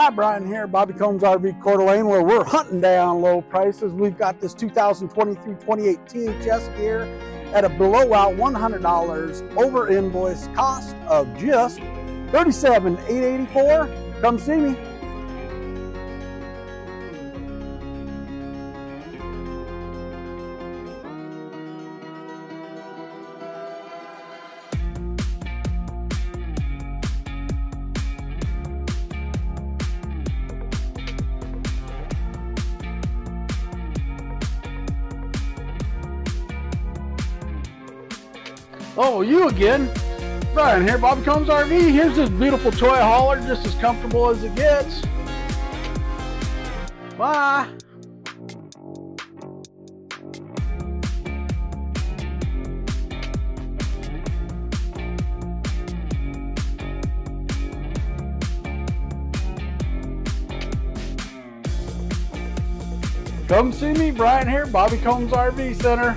Hi, Brian here, Bobby Combs RV Coeur d'Alene, where we're hunting down low prices. We've got this 2023 28 THS gear at a blowout $100 over invoice cost of just $37,884. Come see me. Oh, you again. Brian here, Bobby Combs RV. Here's this beautiful toy hauler, just as comfortable as it gets. Bye. Come see me, Brian here, Bobby Combs RV Center.